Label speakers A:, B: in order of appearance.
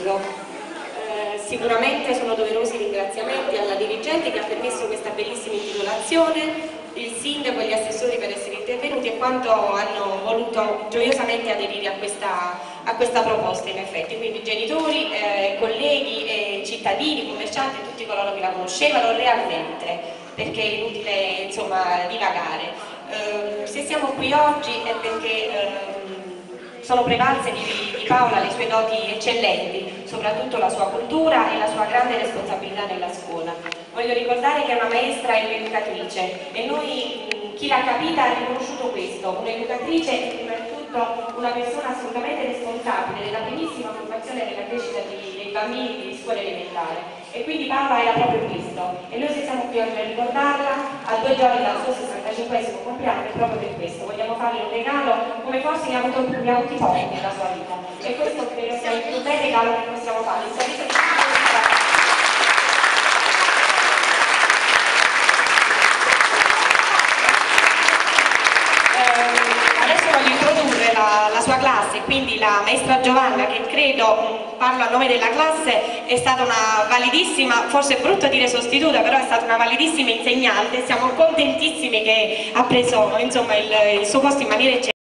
A: Azzurro. Eh, sicuramente sono doverosi ringraziamenti alla dirigente che ha permesso questa bellissima intitolazione, il sindaco e gli assessori per essere intervenuti e quanto hanno voluto gioiosamente aderire a questa, a questa proposta in effetti, quindi genitori, eh, colleghi, eh, cittadini, commercianti e tutti coloro che la conoscevano realmente, perché è inutile insomma, divagare. Eh, se siamo qui oggi è perché ehm, sono prevalse di, di Paola le sue doti eccellenti, soprattutto la sua cultura e la sua grande responsabilità nella scuola. Voglio ricordare che è una maestra e un'educatrice e noi chi l'ha capita ha riconosciuto questo, un'educatrice e prima di tutto una persona assolutamente responsabile della benissima formazione della crescita di, dei bambini di scuola elementare e quindi Paola era proprio questo e noi se siamo qui a ricordarla a due giorni dal suo 65 compleanno è proprio per questo. Vogliamo farle un regalo come forse ne ha avuto, ne ha avuti pochi nella sua vita. E questo credo sia il più bel regalo che possiamo fare il sorriso di ehm, adesso voglio introdurre la, classe, quindi la maestra Giovanna che credo parlo a nome della classe, è stata una validissima, forse è brutto dire sostituta, però è stata una validissima insegnante, siamo contentissimi che ha preso insomma, il, il suo posto in maniera eccezionale.